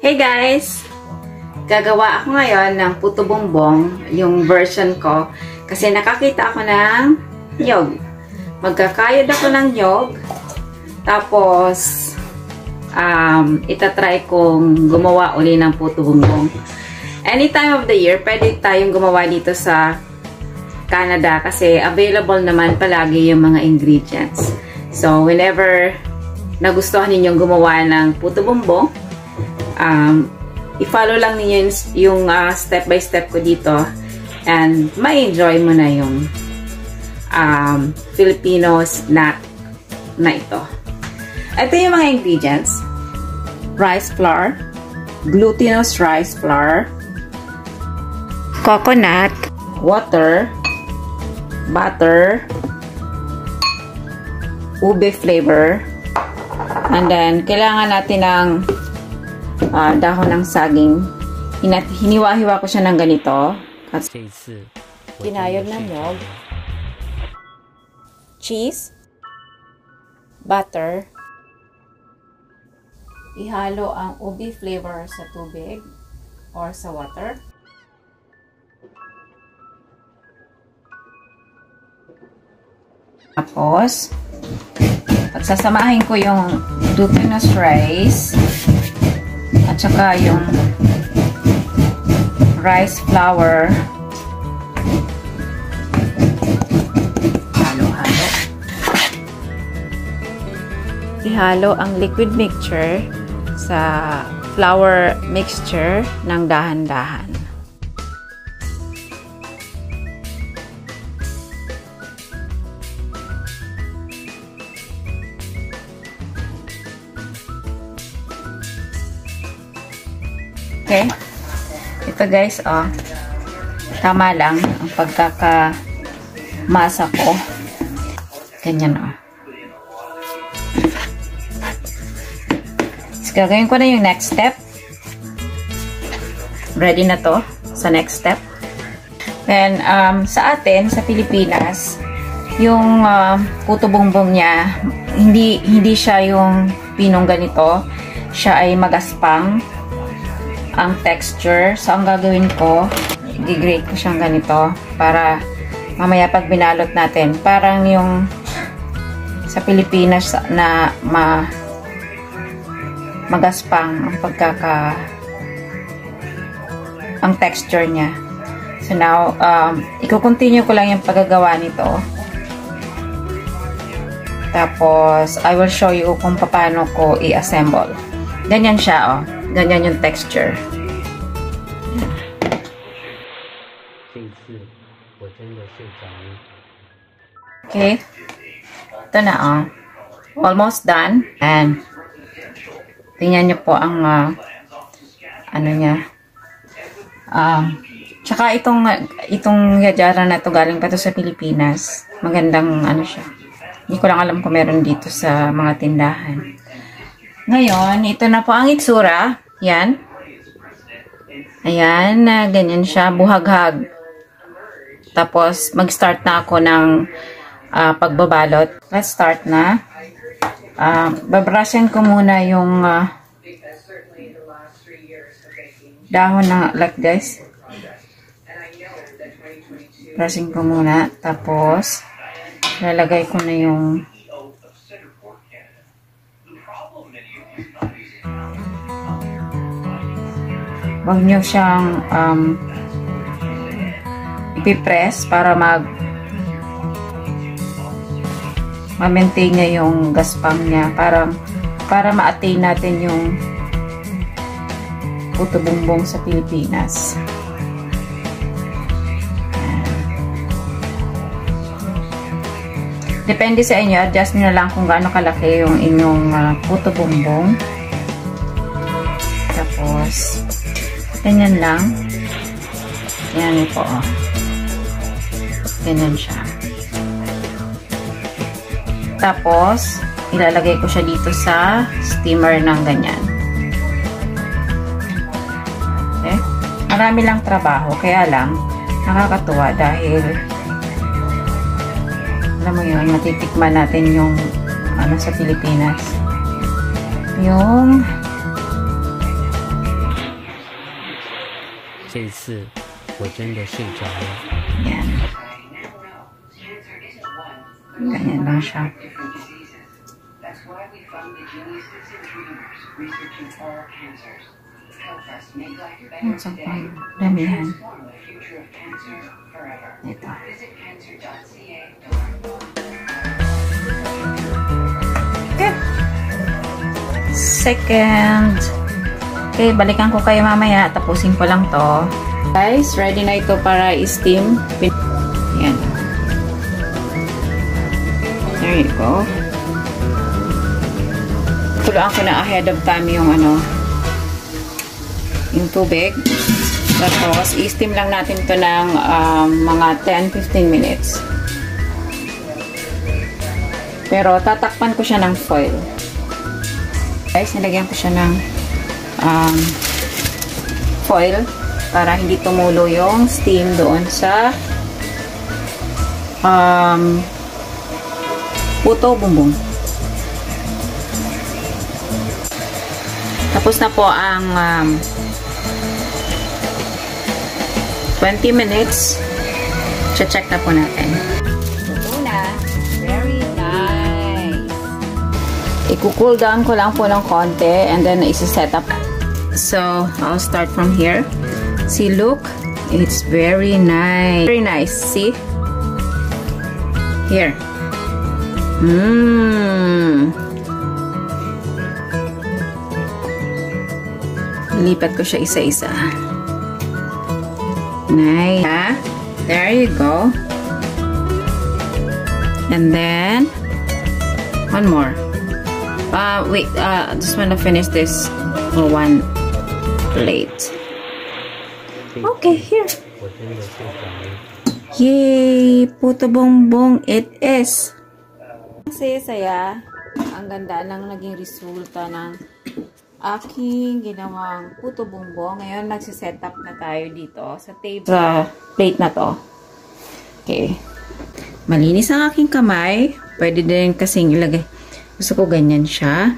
Hey guys! Gagawa ako ngayon ng puto bongbong, yung version ko, kasi nakakita ako ng nyog. Magkakayod ako ng nyog, tapos um, itatry kong gumawa uli ng puto bongbong. Any time of the year, pwede tayong gumawa dito sa Canada kasi available naman palagi yung mga ingredients. So, whenever nagustuhan ninyong gumawa ng puto bongbong, um, i-follow lang ninyo yung, yung uh, step by step ko dito and ma-enjoy mo na yung um, Filipino snack na ito. Ito yung mga ingredients. Rice flour, glutinous rice flour, coconut, water, butter, ube flavor, and then kailangan natin ng uh, dahon ng saging. Hiniwa-hiwa ko siya ng ganito. At kinayod ng nyog. Cheese. Butter. Ihalo ang ubi flavor sa tubig or sa water. Tapos, pagsasamahin ko yung glutinous rice at saka yung rice flour. Halo-halo. Ihalo ang liquid mixture sa flour mixture ng dahan-dahan Okay? Ito guys, oh. Tama lang ang pagkaka-masa ko. Ganyan, oh. So, gagawin ko na yung next step. Ready na to sa next step. Then, um, sa atin, sa Pilipinas, yung uh, puto bongbong niya, hindi, hindi siya yung pinong ganito. Siya ay magaspang ang texture. So, ang gagawin ko, i-grate ko siyang ganito para mamaya pag binalot natin, parang yung sa Pilipinas na ma magaspang ang pagkaka ang texture niya. So now, um, i-continue ko lang yung paggagawa nito. Tapos, I will show you kung paano ko i-assemble. Ganyan siya, oh. Ganyan yung texture. Okay. Ito na, oh. Almost done. And, tingnan nyo po ang, uh, ano niya. Um, tsaka itong, itong yajara na to galing pa to sa Pilipinas. Magandang, ano siya. Hindi ko lang alam kung meron dito sa mga tindahan. Ngayon, ito na po ang itsura. Yan. Ayan, ganyan siya, buhaghag. Tapos, mag-start na ako ng uh, pagbabalot. Let's start na. Uh, babrushin ko muna yung uh, dahon ng like guys. Brushing ko muna. Tapos, lalagay ko na yung Huwag nyo siyang um, ipipress para mag ma-maintain niya yung gaspang niya para para ma-attain natin yung puto bumbong sa Pilipinas. Depende sa inyo, adjust nyo na lang kung gaano kalaki yung inyong uh, puto bumbong. Tapos, Ganyan lang. Yan po. Oh. Ganyan siya. Tapos, ilalagay ko siya dito sa steamer ng ganyan. Okay? Marami lang trabaho. Kaya lang, nakakatuwa dahil alam mo yun, matitikman natin yung ano sa Pilipinas. Yung 这一次我真的睡着了 yeah i never know good second Okay, balikan ko kayo mamaya. Tapusin ko lang to. Guys, ready na ito para i-steam. Pin- Yan. There you go. Tuloan ko na ahead of time yung ano, yung tubig. Tapos, i-steam lang natin to ng um, mga 10-15 minutes. Pero, tatakpan ko siya ng foil. Guys, nilagyan ko siya ng um, foil para hindi tumulo yung steam doon sa um, puto bumbong. Tapos na po ang um, 20 minutes. Check na po natin. Ito na. Very nice. Iku-cool down ko lang po ng konti and then isi-set up. So, I'll start from here. See, look. It's very nice. Very nice. See? Here. Mmm. Lipat ko siya isa-isa. Nice. There you go. And then, one more. Uh, wait, uh, just want to finish this for one plate. Okay, here. Yay! Puto bongbong it is. Ang saya-saya, ang ganda ng naging resulta ng aking ginawang puto bongbong. Ngayon, nagsiset up na tayo dito sa table. Sa plate na to. Okay. Malinis ang aking kamay. Pwede din kasing ilagay. Gusto ko ganyan siya.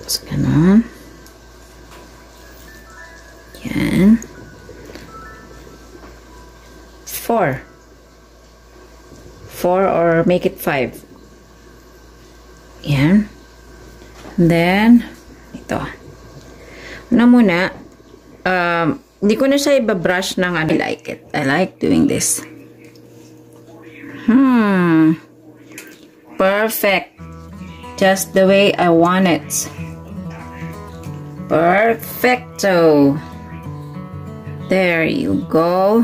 Tapos ganun. Make it five. Yan. And then, ito. Una muna, um, hindi ko na siya ibabrush ng. I like it. I like doing this. Hmm. Perfect. Just the way I want it. Perfecto. There you go.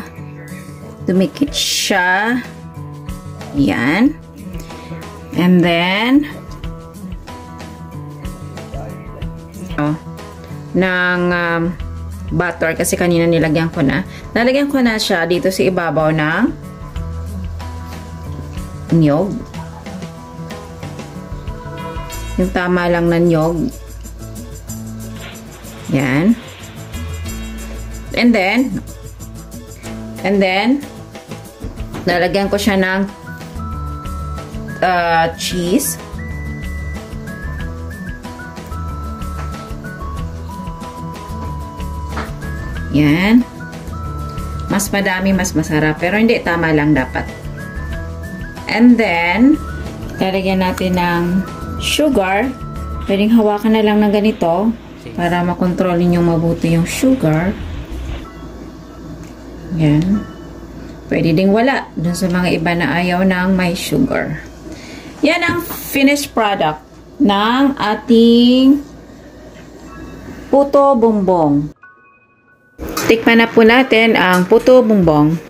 Dumikit siya. Yan. And then, oh, ng um, butter kasi kanina nilagyan ko na. Nalagyan ko na siya dito sa ibabaw ng niyog. Yung tama lang na niyog. Yan. And then, and then, lalagyan ko siya ng uh, cheese. Yan. Mas madami, mas masarap. Pero hindi, tama lang dapat. And then, lalagyan natin ng sugar. Pwedeng hawakan na lang ng ganito para makontrol ninyong mabuti yung sugar. Yan. Pwede ding wala dun sa mga iba na ayaw ng may sugar. Yan ang finished product ng ating puto bongbong. Tikman na po natin ang puto bongbong.